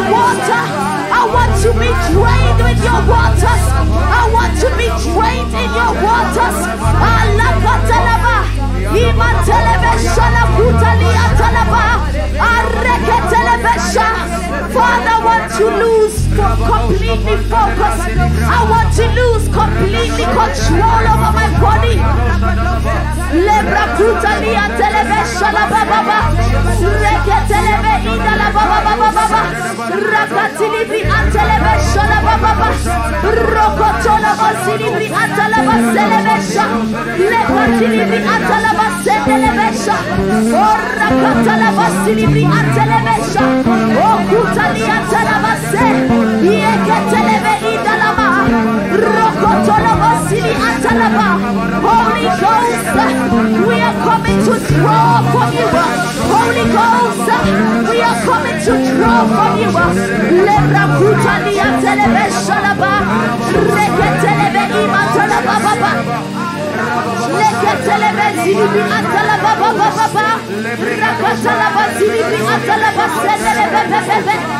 your water. I want to be drained with your waters. I want to be drained in your waters. Alakatalaba. Imatelebeshana kutalia talaba. Areketelebesha. Father, I want to lose fo- completely focus. I want to lose completely control over my body. Lebra kutalia telebeshana bababa. Reketelebe indala bababa bababa. Rakatilibi antelebeshana bababa. Rokotola basilibri antalaba selebesha. Lekatilibi antalaba selebesha. Orakatala basilibri antelebesha. Okutalia antalaba se. Holy Ghost, we are coming to draw from you. Holy Ghost, we are coming to draw from you. Lebra kutalia telebesha laba. Reketelebe imantalaba baba. Antalaba baba baba. Antalaba sendelebe bebebe.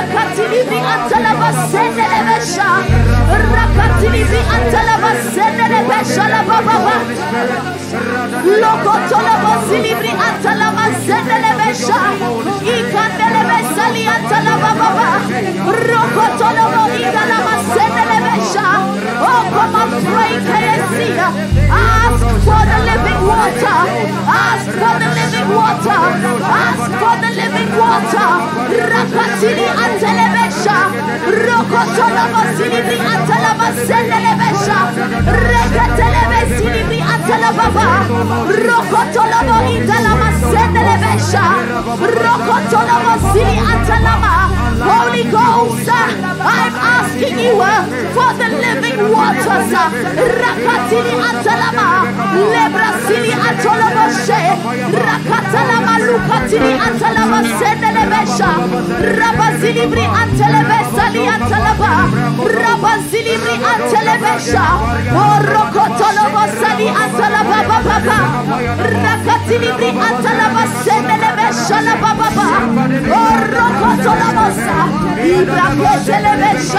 Rakatilibi antalaba sendelebe sha. Rakatilibi antalaba sendelebe shalaba baba. Lokotolaba silibri antalaba sendelebesha. Ikandelebe sali antalaba baba. Rokotolaba indalaba sendelebesha. Oh, come pray. Ask for the living water. Ask for the living water. Ask for the living water. Rakatili antelebesha. Rokotolaba silibri antalaba sendelebesha. Rekatelebe silibri antalaba baba. Rokotolaba indalama sendelebesha. Rokotolaba sili antalama. Holy Ghost, I'm asking you uh, for the living waters. uh, Rakatili antalama. Lebra sili antalama she. Rakatalama lukatili antalama sendelebesha. Rabazilibri antelebesa li antalaba. Rabazilibri antelebesha. Rokotolaba sali antalaba baba. Rakatilibri antalaba sendelebesha la baba baba. Oh, rokotolaba sa.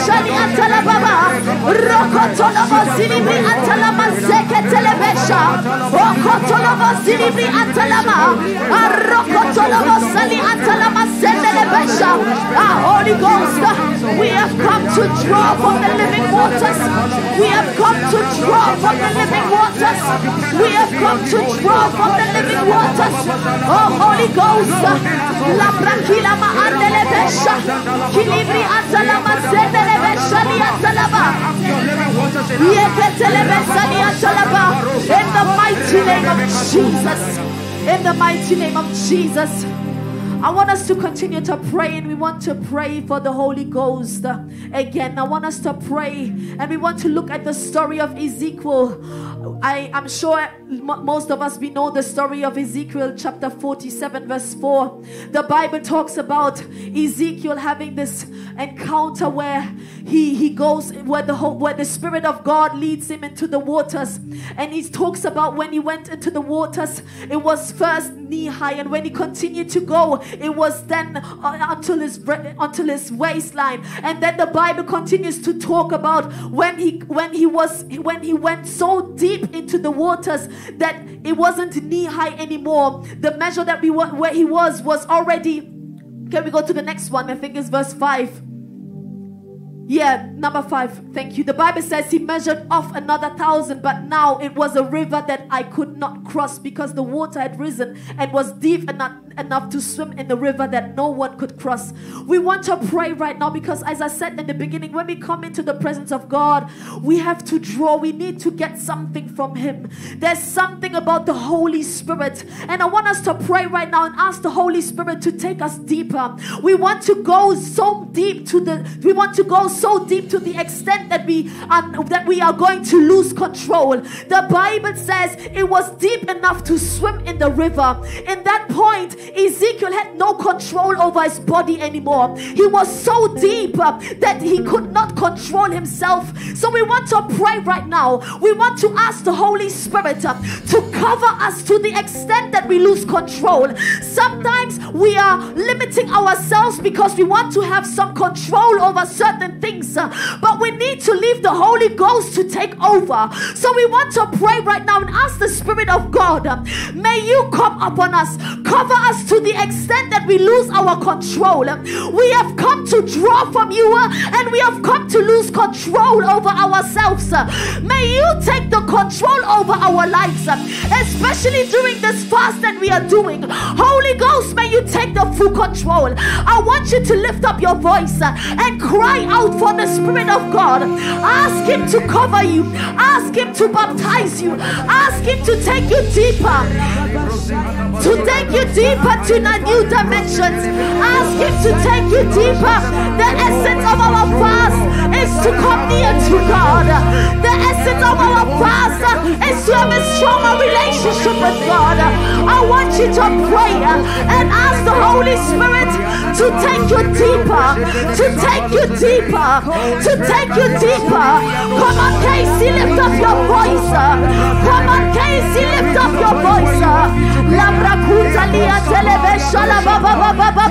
Reketelebesha li antalaba baba. Rokotolaba silibri antalama seketelebesha. Okotolaba silibri antalama. Arokotolaba sali. Ah, Holy Ghost, we have come to draw from the living waters. We have come to draw from the living waters. We have come to draw from the living waters. Oh, Holy Ghost, la branquila ma andelebesha. Kilibri antalama In the mighty name of Jesus. In the mighty name of Jesus. I want us to continue to pray and we want to pray for the Holy Ghost again. I want us to pray and we want to look at the story of Ezekiel. I am sure most of us we know the story of Ezekiel chapter 47 verse 4. The Bible talks about Ezekiel having this encounter where he he goes where the whole, where the spirit of God leads him into the waters and he talks about when he went into the waters it was first knee high and when he continued to go it was then uh, until his until his waistline. And then the bible continues to talk about when he when he was when he went so deep into the waters that it wasn't knee high anymore. The measure that we were where he was was already can we go to the next one? I think it's verse 5 yeah Number five, thank you. The Bible says he measured off another thousand, but now it was a river that I could not cross because the water had risen and was deep enough, enough to swim in the river that no one could cross. We want to pray right now because, as I said in the beginning, when we come into the presence of God, we have to draw, we need to get something from Him. There's something about the Holy Spirit, and I want us to pray right now and ask the Holy Spirit to take us deeper. We want to go so deep to the, we want to go so deep to the extent that we are, that we are going to lose control. The Bible says it was deep enough to swim in the river. In that point, Ezekiel had no control over his body anymore. He was so deep uh, that he could not control himself. So we want to pray right now. We want to ask the Holy Spirit uh, to cover us to the extent that we lose control. Sometimes we are limiting ourselves because we want to have some control over certain things. uh, but we need to leave the Holy Ghost to take over. So we want to pray right now and ask the Spirit of God, may you come upon us, cover us to the extent that we lose our control. We have come to draw from you and we have come to lose control over ourselves. May you take the control over our lives, especially during this fast that we are doing. Holy Ghost, may you take the full control. I want you to lift up your voice and cry out for the Spirit of God. Ask Him to cover you, ask Him to baptize you, ask Him to take you deeper to take you deeper to the new dimensions. Ask Him to take you deeper. The essence of our fast is to come near to God. The essence of our fast is to have a stronger relationship with God. I want you to pray and ask the Holy Spirit to take you deeper, to take you deeper, to take you deeper. Come on, Casey, lift up your voice. Come on, Casey, lift up your voice. Labrakuta lia televe shala ba ba ba ba ba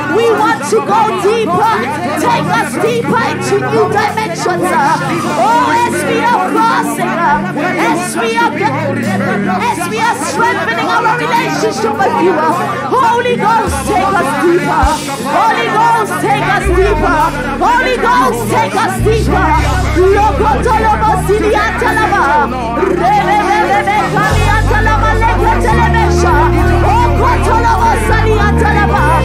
we want to go deeper. Take us deeper into new dimensions. Oh, as we are crossing, as we are, as we are strengthening our relationship with you. Holy Ghost, take us deeper. Holy Ghost, take us deeper. Holy Ghost, take us deeper. Lokotolobo siliatalaba. Rebebebebe kaliatalaba leketelebesha. Okotolobo saliatalaba.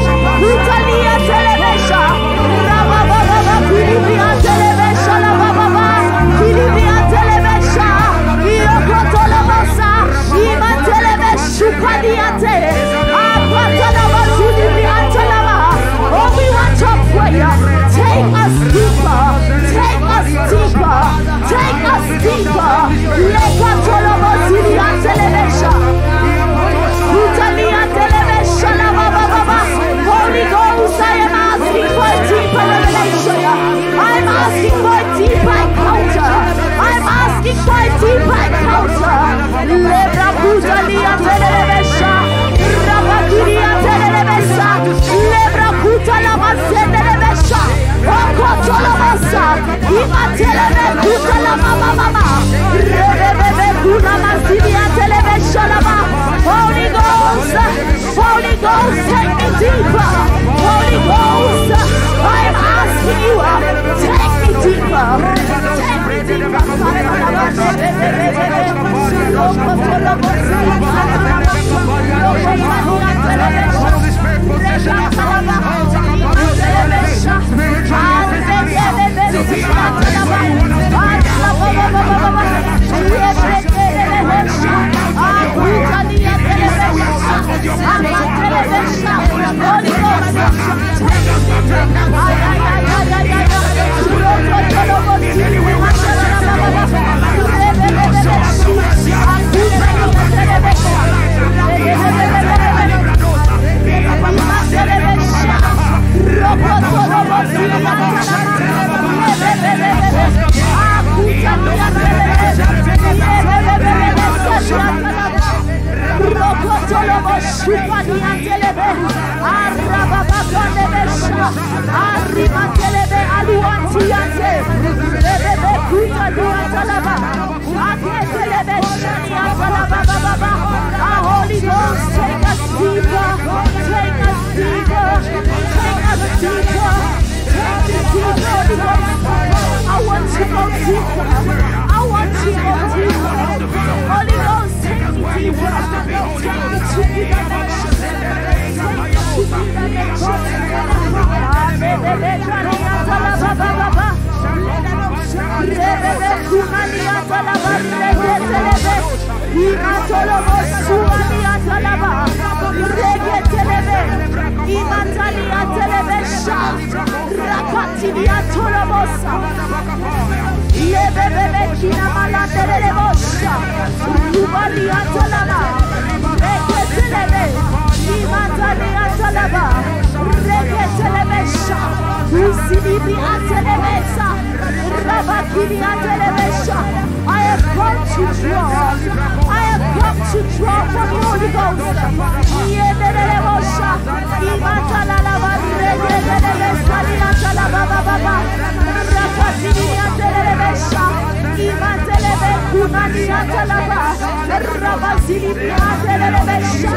Rabazili Atelebesha.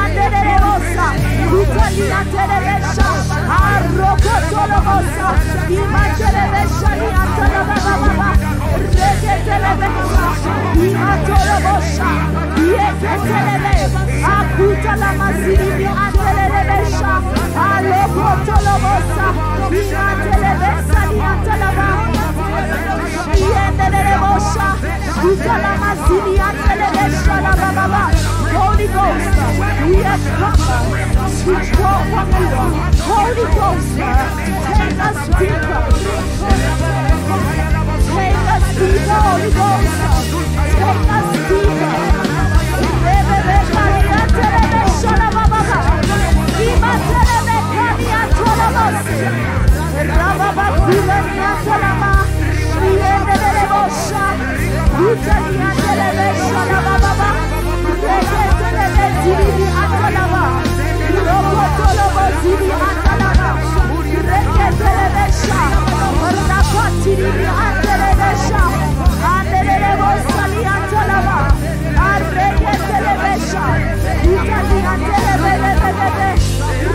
Adelebosa. Utali Atelebesha. Arokotolobosa. Holy Ghost, we have come to draw you. Holy Ghost, take us deeper. Take us deeper, Holy Ghost. Take us deeper. Rebebeka Atelebesha. La Baba. Imatelebeka Atelebosha.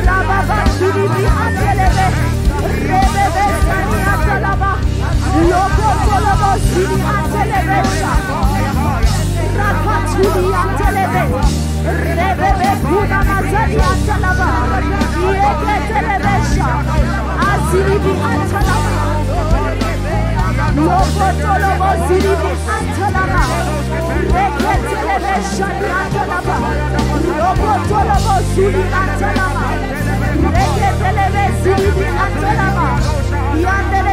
Rababakula Atelama. Yendelebosha. Utalia Telebesha. La Baba. Reketelebezili Atalaba. Rokotolobozili Atalaba. Reketelebesha. Rakotili Atelebesha. Andelebosali Atalaba. Areketelebesha. Utali Atelebelebelebe. Rababashili Atelebe. Rebebesali Atalaba. Lokotolobozili Atelebesha. Rakatuli Atelebe. Rebebe.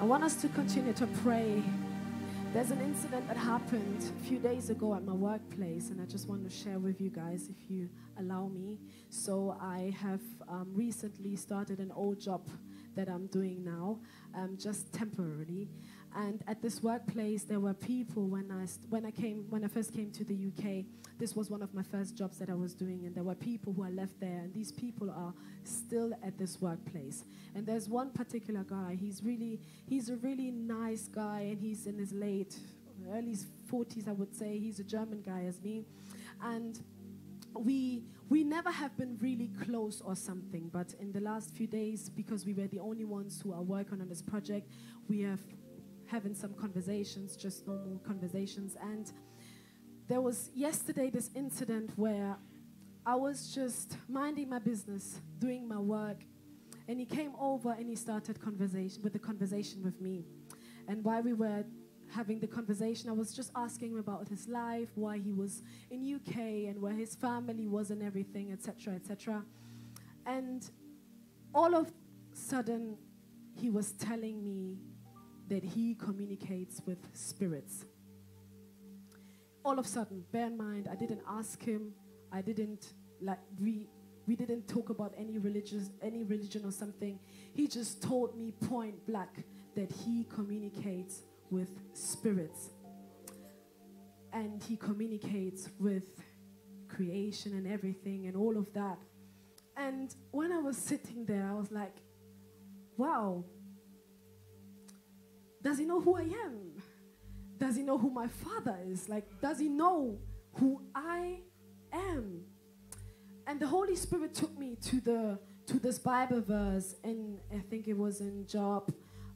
I want us to continue to pray. There's an incident that happened a few days ago at my workplace, and I just want to share with you guys if you allow me. So, I have um, recently started an old job that I'm doing now, um, just temporarily. And at this workplace, there were people when I when I came when I first came to the UK. This was one of my first jobs that I was doing, and there were people who I left there, and these people are still at this workplace. And there's one particular guy. He's really he's a really nice guy, and he's in his late early 40s, I would say. He's a German guy, as me, and we we never have been really close or something but in the last few days because we were the only ones who are working on this project we have having some conversations just normal conversations and there was yesterday this incident where i was just minding my business doing my work and he came over and he started conversation with the conversation with me. And while we were having the conversation i was just asking him about his life why he was in uk and where his family was and everything etc etc and all of a sudden he was telling me that he communicates with spirits. All of a sudden bear in mind i didn't ask him i didn't like we we didn't talk about any religious any religion or something. He just told me point blank that he communicates with spirits. And he communicates with creation and everything and all of that. And when i was sitting there i was like wow does he know who i am? Does he know who my father is? Like does he know who i am and the holy spirit took me to the to this Bible verse, and I think it was in Job.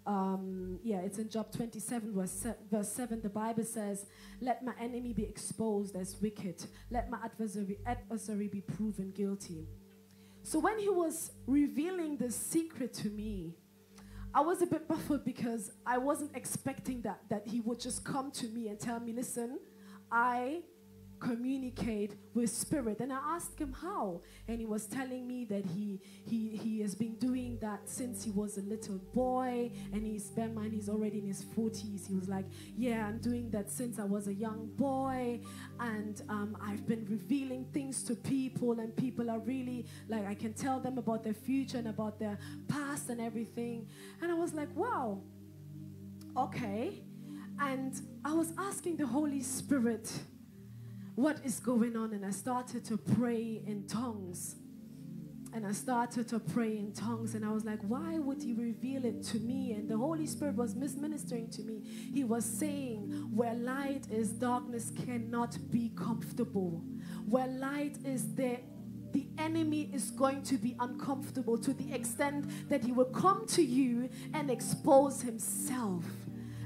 Um, yeah, it's in Job 27, verse, se- verse 7. The Bible says, Let my enemy be exposed as wicked, let my adversary, adversary be proven guilty. So when he was revealing this secret to me, I was a bit baffled because I wasn't expecting that that he would just come to me and tell me, "Listen, I communicate with spirit." And I asked him how, and he was telling me that he he he has been doing that since he was a little boy, and he's mind he's already in his 40s. He was like, "Yeah, I'm doing that since I was a young boy, and um, I've been revealing things to people, and people are really like I can tell them about their future and about their past and everything." And I was like, "Wow, okay." And I was asking the Holy Spirit what is going on, and I started to pray in tongues. And I started to pray in tongues, and I was like, why would he reveal it to me? And the Holy Spirit was ministering to me. He was saying, where light is, darkness cannot be comfortable. Where light is, there the enemy is going to be uncomfortable to the extent that he will come to you and expose himself.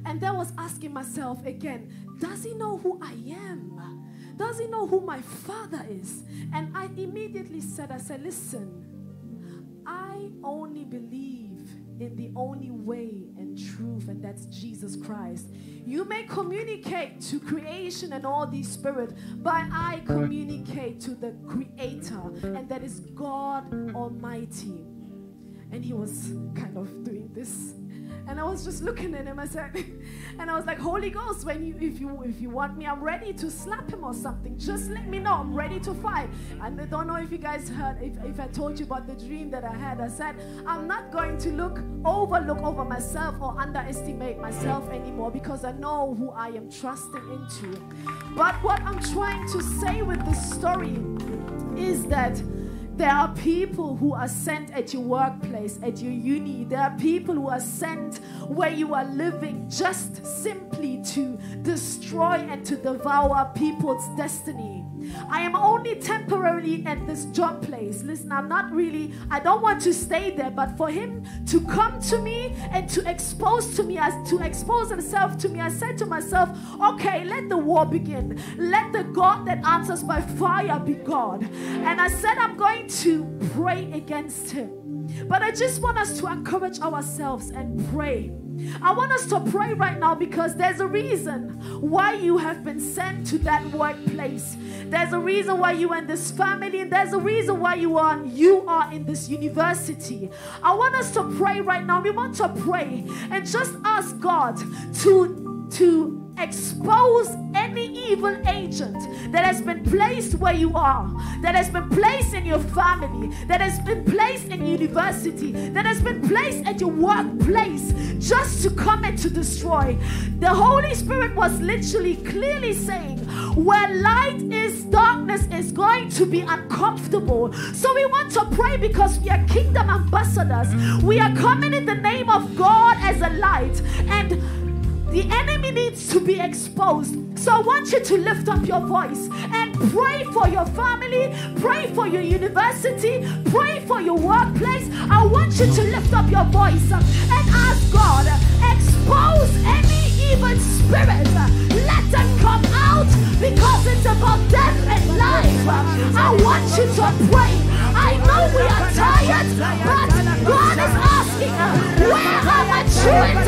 And then was asking myself again, does he know who I am? Does he know who my father is? And I immediately said, I said, listen, I only believe in the only way and truth, and that's Jesus Christ. You may communicate to creation and all these spirit, but I communicate to the creator, and that is God Almighty. And he was kind of doing this and I was just looking at him. I said, and I was like, Holy Ghost, when you if you if you want me, I'm ready to slap him or something. Just let me know. I'm ready to fight. And I don't know if you guys heard if, if I told you about the dream that I had. I said, I'm not going to look overlook over myself or underestimate myself anymore because I know who I am trusting into. But what I'm trying to say with this story is that there are people who are sent at your workplace, at your uni. There are people who are sent where you are living just simply to destroy and to devour people's destiny. I am only temporarily at this job place. Listen, I'm not really, I don't want to stay there, but for him to come to me and to expose to me, as to expose himself to me, I said to myself, okay, let the war begin. Let the God that answers by fire be God. And I said, I'm going to pray against him. But I just want us to encourage ourselves and pray. I want us to pray right now because there's a reason why you have been sent to that workplace. There's a reason why you in this family, and there's a reason why you are you are in this university. I want us to pray right now. We want to pray and just ask God to to expose any evil agent that has been placed where you are, that has been placed in your family, that has been placed in university, that has been placed at your workplace just to come and to destroy. The Holy Spirit was literally clearly saying, where light is, darkness is going to be uncomfortable. So we want to pray because we are kingdom ambassadors. We are coming in the name of God as a light and the enemy needs to be exposed. So I want you to lift up your voice and pray for your family, pray for your university, pray for your workplace. I want you to lift up your voice and ask God, expose any evil spirit. Let them come out because it's about death and life. I want you to pray. I know we are tired, but God is asking, where are my true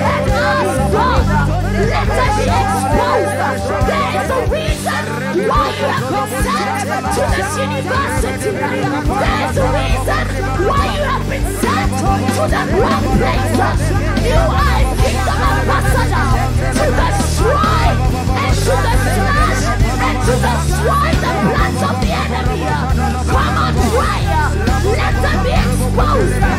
There is a reason why you have been sent to this university. There is a reason why you have been sent to the wrong place. You are a kingdom ambassador to destroy and to the slash and to destroy the plans of the enemy. Come on, prayer. Let them be exposed.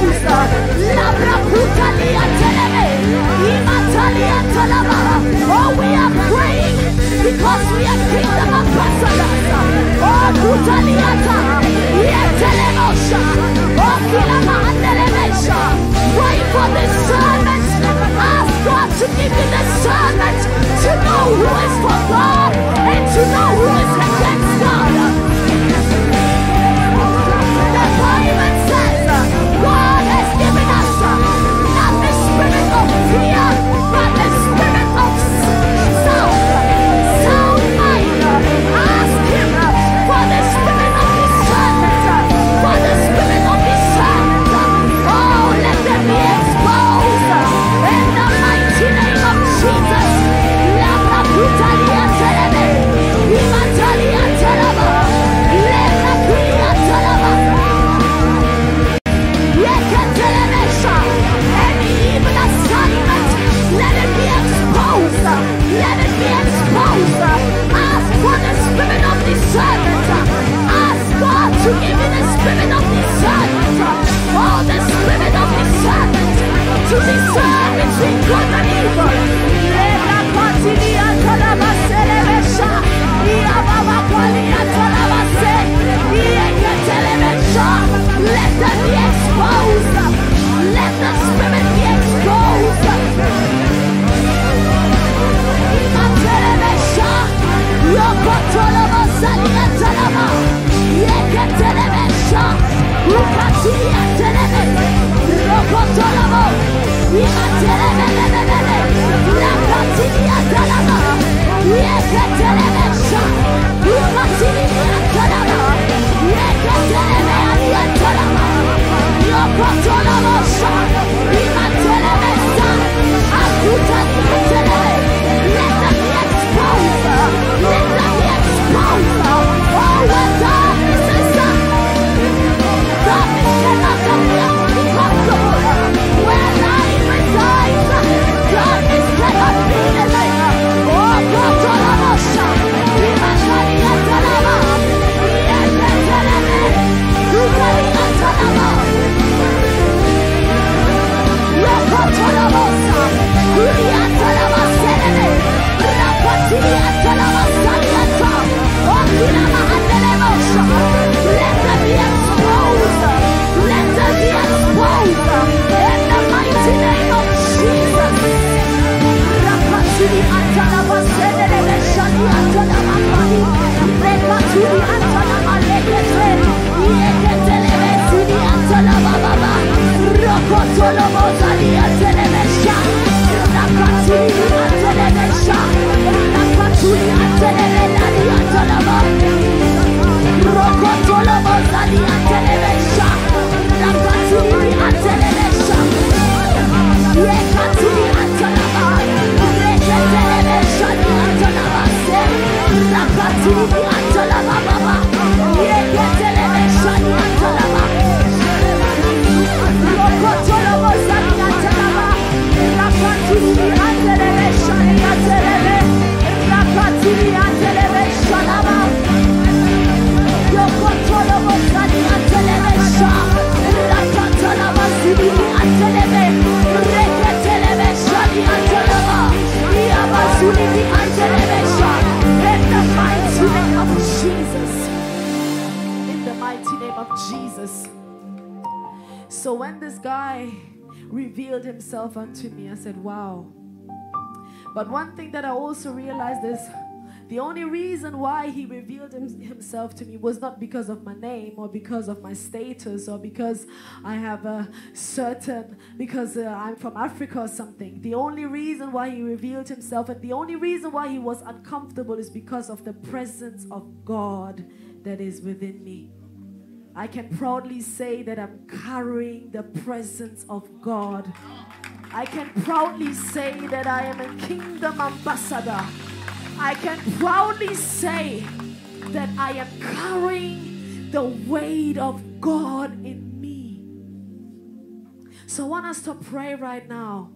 causa. La bracutalia teleme, imatalia telema. Oh, we are praying because we are kingdom ambassadors. Oh, brutaliata, yetelemosha. Oh, filama andelemesha. Pray for discernment. Ask God to give you discernment to know who is for God and to know who is against God. Guy revealed himself unto me, I said, Wow. But one thing that I also realized is the only reason why he revealed him, himself to me was not because of my name or because of my status or because I have a certain, because uh, I'm from Africa or something. The only reason why he revealed himself and the only reason why he was uncomfortable is because of the presence of God that is within me. I can proudly say that I'm carrying the presence of God. I can proudly say that I am a kingdom ambassador. I can proudly say that I am carrying the weight of God in me. So I want us to pray right now.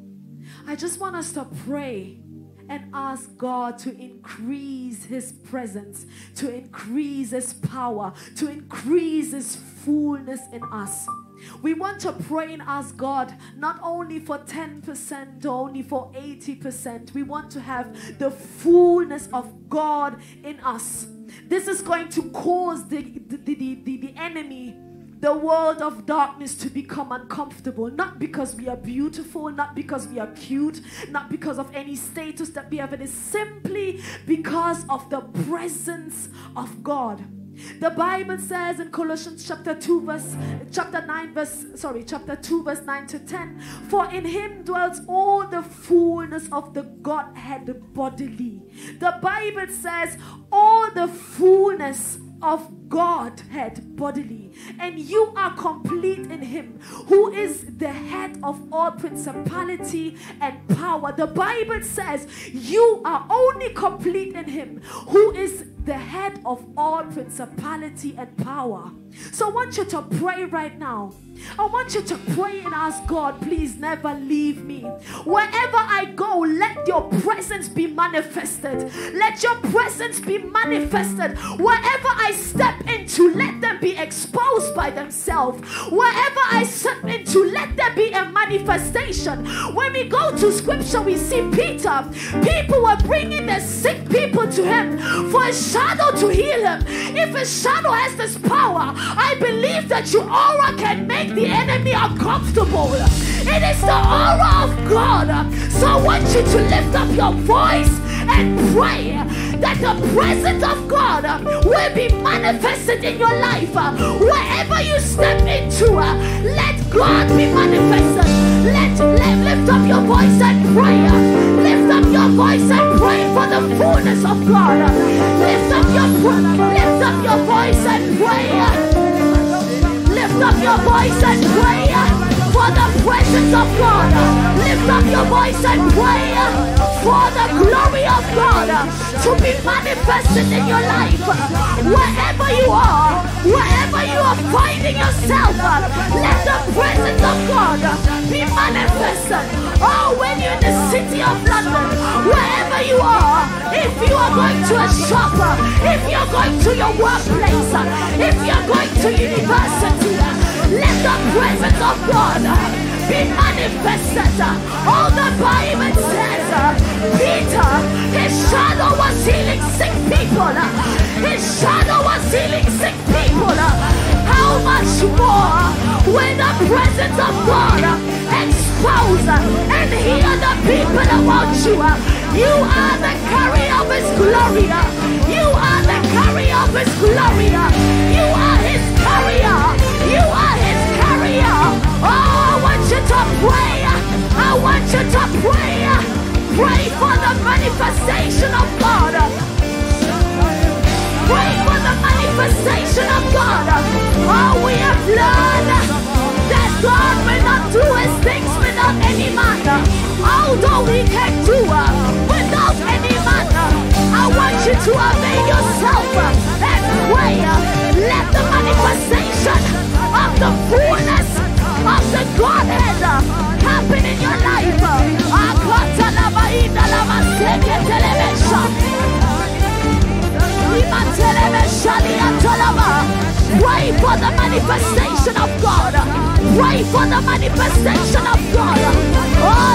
I just want us to pray and ask God to increase His presence, to increase His power, to increase His fullness in us. We want to pray and ask God not only for 10% or only for 80%. We want to have the fullness of God in us. This is going to cause the, the, the, the, the enemy the world of darkness to become uncomfortable. Not because we are beautiful, not because we are cute, not because of any status that we have. It is simply because of the presence of God. The Bible says in Colossians chapter 2 verse chapter 9 verse sorry chapter 2 verse 9 to 10 for in him dwells all the fullness of the Godhead bodily. The Bible says all the fullness of Godhead bodily, and you are complete in Him, who is the head of all principality and power. The Bible says you are only complete in Him, who is the head of all principality and power. So I want you to pray right now. I want you to pray and ask God, please never leave me. Wherever I go, let your presence be manifested. Let your presence be manifested. Wherever I step into, let them be exposed by themselves. Wherever I step into, let there be a manifestation. When we go to scripture, we see Peter. People were bringing the sick people to him for a shadow to heal him. If a shadow has this power, I believe that your aura can make the enemy uncomfortable. It is the aura of God. So I want you to lift up your voice and pray that the presence of God will be manifested in your life. Wherever you step into, let God be manifested. Let, let lift up your voice and pray. Lift up your voice and pray for the fullness of God. Lift up your lift up your voice and pray. Lift up your voice and pray for the presence of God. Lift up your voice and pray for the glory of God to be manifested in your life. You are finding yourself, let the presence of God be manifested. Oh, when you're in the city of London, wherever you are, if you are going to a shop, if you're going to your workplace, if you're going to university, let the presence of God be manifested. All the Bible says, Peter, his shadow was healing sick people. His shadow was healing sick people. How much more when the presence of God expose and heal the people around you? You are the carrier of His glory. You are the carrier of His glory. You to pray. I want you to pray. Pray for the manifestation of God. Pray for the manifestation of God. Oh, we have learned that God will not do his things without any man. Although he can do uh, without any man. I want you to avail yourself and pray. Let the manifestation of the fullness of the Godhead happen in your life. Pray for the manifestation of God. Pray for the manifestation of God. Oh,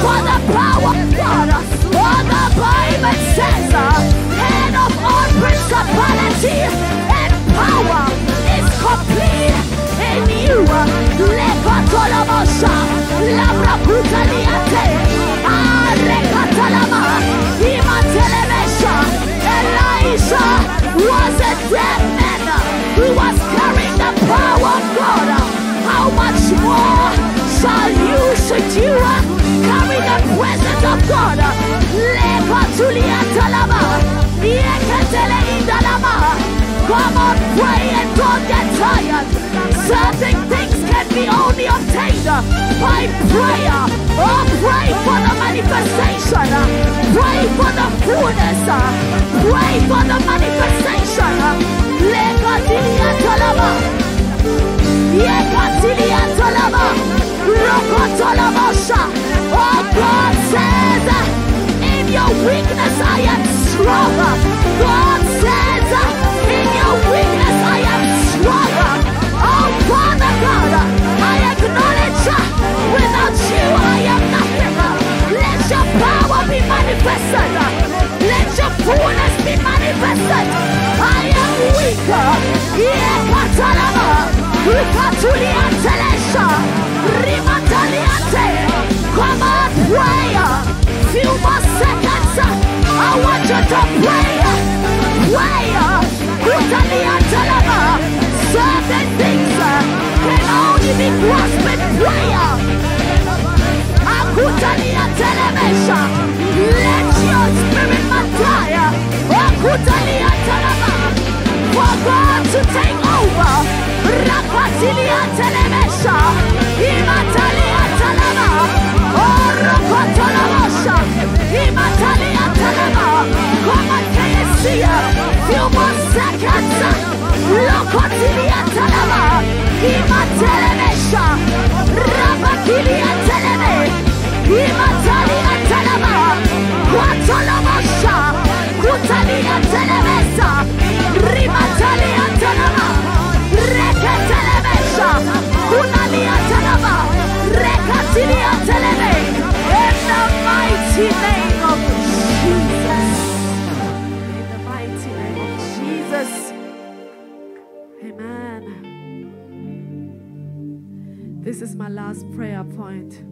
for the power of God. For the Bible says, head of all principality and power is complete in you. Lekatolabosha, labrakutaliate, arekatalama, imatelemesha. Elisha was a dead man. He was carrying the power of God. How much more shall you, uh, carry the presence of God? Lekatuliatalama, yekatele indalama. Come on, pray and don't get tired. Certain things can be only obtained by prayer. Oh, pray for the manifestation. Pray for the fullness. Pray for the manifestation. Lekatiliatalama. Yekatiliatalama. Rokotolabosha. Oh, God says, in your weakness I am stronger. God says, in your weakness I am stronger. Oh, Father God, I acknowledge without you I am nothing. Let your power be manifested. Let your fullness be manifested. I am weak. Yekatalama. Ikatuliatelesha. Come on. Few more seconds. I want you to pray. Certain things can only be grasped in prayer. Let your spirit. For God to take over. Rakatilia telemesha. Imatalia. Rakotolabosha. Imatalia telema. Few more seconds. Lokotilia telema. Imatelemesha. Rabakilia prayer point.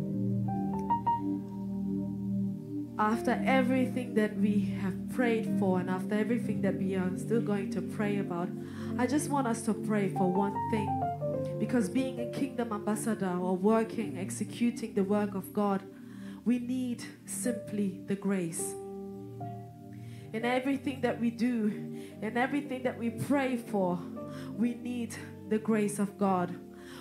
After everything that we have prayed for, and after everything that we are still going to pray about, I just want us to pray for one thing. Because being a kingdom ambassador or working, executing the work of God, we need simply the grace. In everything that we do, in everything that we pray for, we need the grace of God.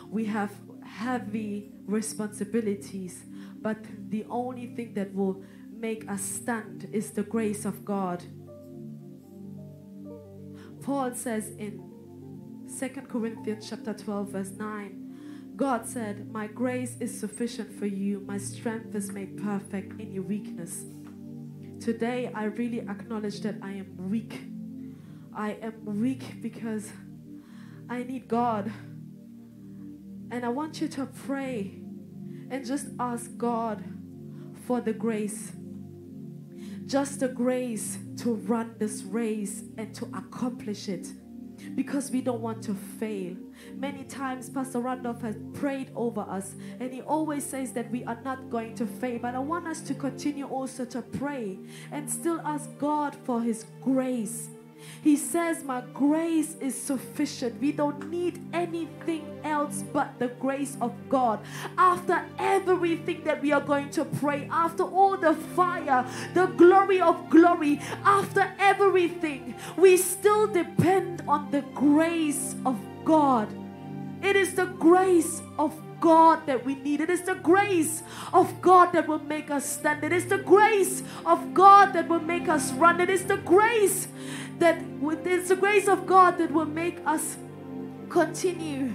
We have heavy responsibilities, but the only thing that will make us stand is the grace of God. Paul says in 2 Corinthians chapter 12 verse 9 God said my grace is sufficient for you my strength is made perfect in your weakness today I really acknowledge that I am weak. I am weak because I need God and I want you to pray and just ask God for the grace just the grace to run this race and to accomplish it because we don't want to fail. Many times, Pastor Randolph has prayed over us, and he always says that we are not going to fail. But I want us to continue also to pray and still ask God for His grace He says, My grace is sufficient. We don't need anything else but the grace of God. After everything that we are going to pray, after all the fire, the glory of glory, after everything, we still depend on the grace of God. It is the grace of God that we need. It is the grace of God that will make us stand. It is the grace of God that will make us run. It is the grace that it's the grace of God that will make us continue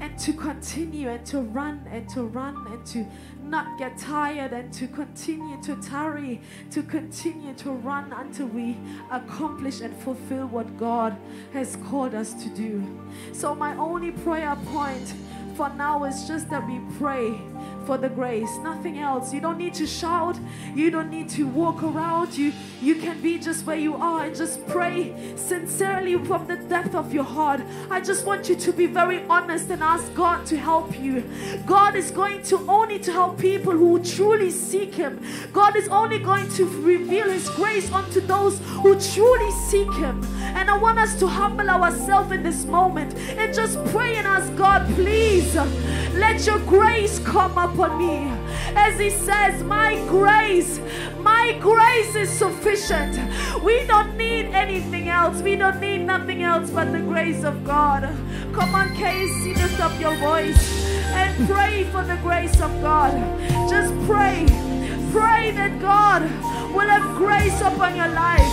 and to continue and to run and to run and to not get tired and to continue to tarry, to continue to run until we accomplish and fulfill what God has called us to do. So, my only prayer point for now is just that we pray for the grace, nothing else. You don't need to shout, you don't need to walk around. You you can be just where you are and just pray sincerely from the depth of your heart. I just want you to be very honest and ask God to help you. God is going to only to help people who truly seek him. God is only going to reveal his grace unto those who truly seek him. And I want us to humble ourselves in this moment and just pray and ask God, please let your grace come upon me. As he says, My grace, my grace is sufficient. We don't need anything else. We don't need nothing else but the grace of God. Come on, Casey, lift up your voice and pray for the grace of God. Just pray. Pray that God will have grace upon your life.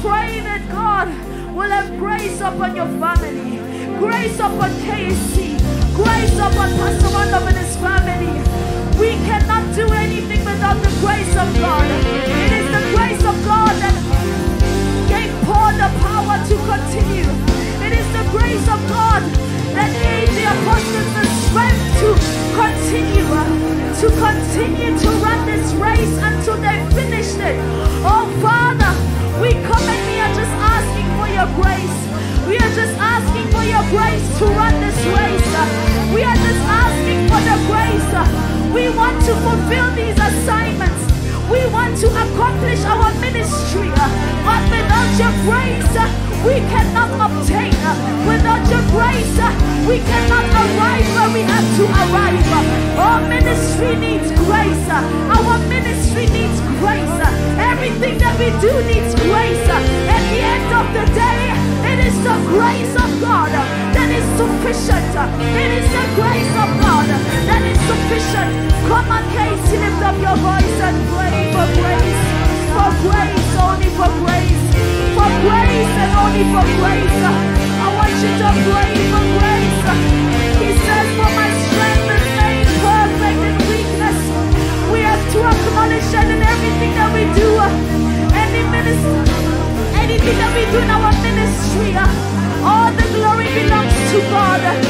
Pray that God will have grace upon your family. Grace upon KC. Grace upon Pastor Wanda and his family. We cannot do anything without the grace of God. It is the grace of God that gave Paul the power to continue. It is the grace of God that gave the apostles the strength to continue, to continue to run this race until they finished it. Oh Father, we come and we are just asking for your grace. We are just asking for your grace to run this race. We are just asking for the grace. We want to fulfill these assignments. We want to accomplish our ministry. But without your grace, we cannot obtain. Without your grace, we cannot arrive where we have to arrive. Our ministry needs grace. Our ministry needs grace. Everything that we do needs grace. At the end of the day, is the grace of God that is sufficient. It is the grace of God that is sufficient. Come on, Casey, lift up your voice and pray for grace. For grace, only for grace. For grace and only for grace. I want you to pray for grace. He says, For my strength is made perfect in weakness. We have to acknowledge that in everything ministry, all the glory belongs to God.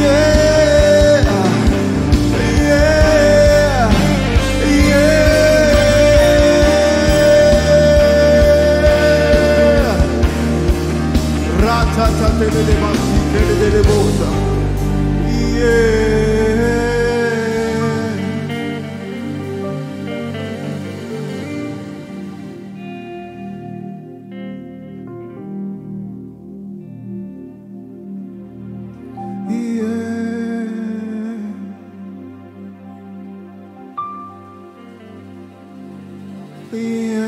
Yeah. Yeah.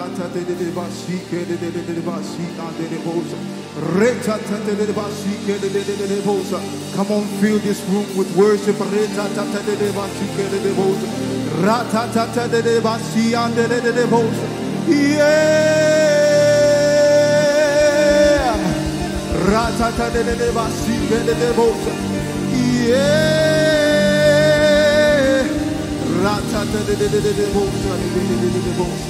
ratata de de basi, ke de de de basi, ate de bos, retata de de basi, ke de de de bos. Come on, fill this room with worship. Retata de de de de de de basi, ate de de bos. Yeah. Ratata de de basi, ke de de bos. Yeah. Ratata de de de de de bosa de de de de de de bosa.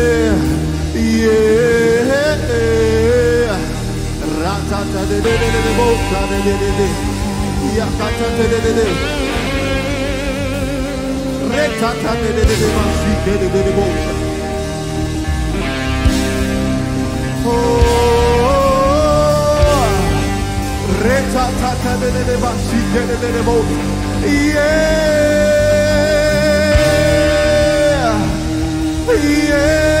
De de de de de de de de de. De de de de. De de de de de de de. Oh. De de de de de de bosa. Yeah. Yeah.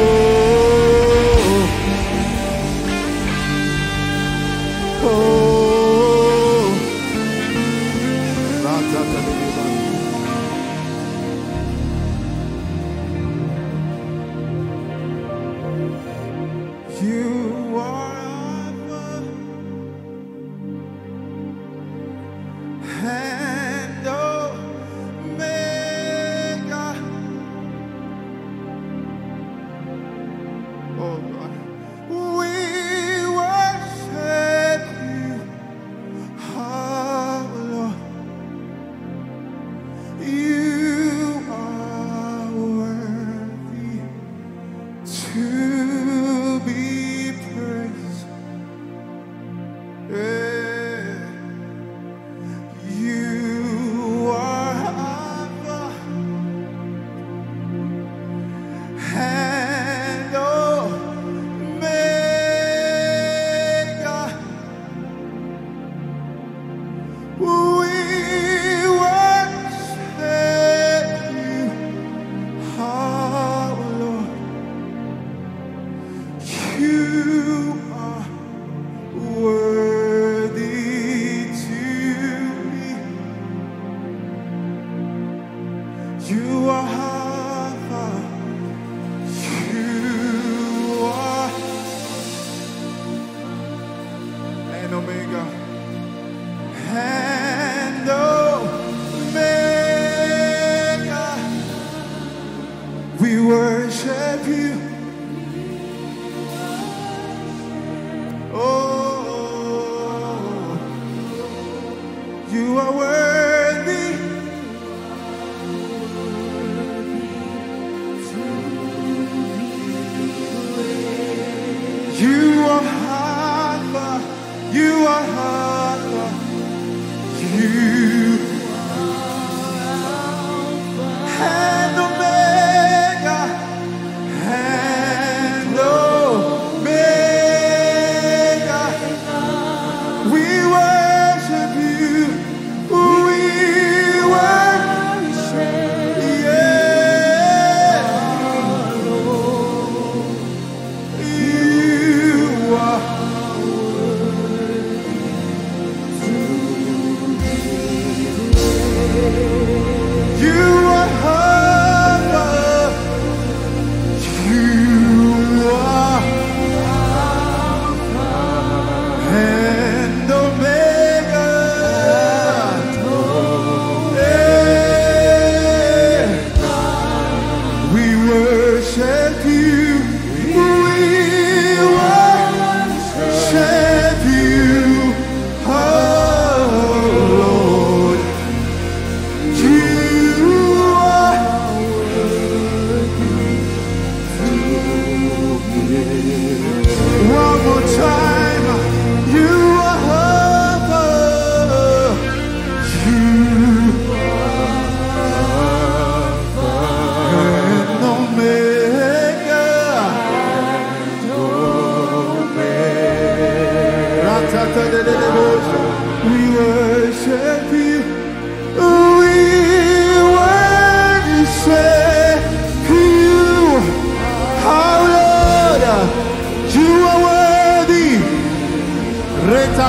You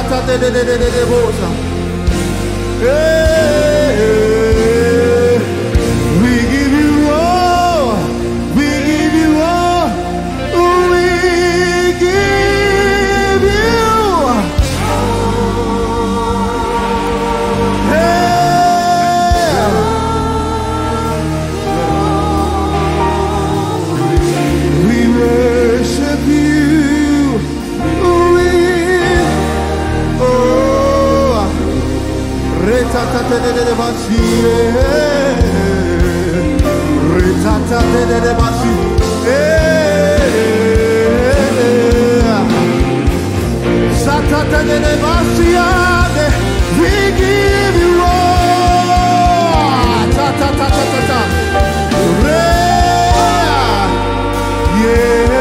Rakata de de de de de de We give you all Ta ta ta ta ta ta Yeah